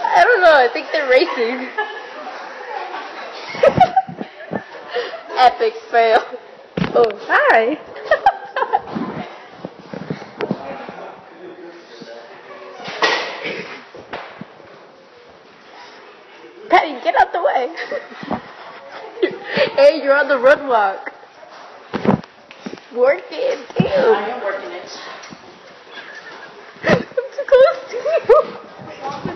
I don't know. I think they're racing. Epic fail. Oh, hi. Patty, get out the way. hey, you're on the run walk. Work it, too. Woo!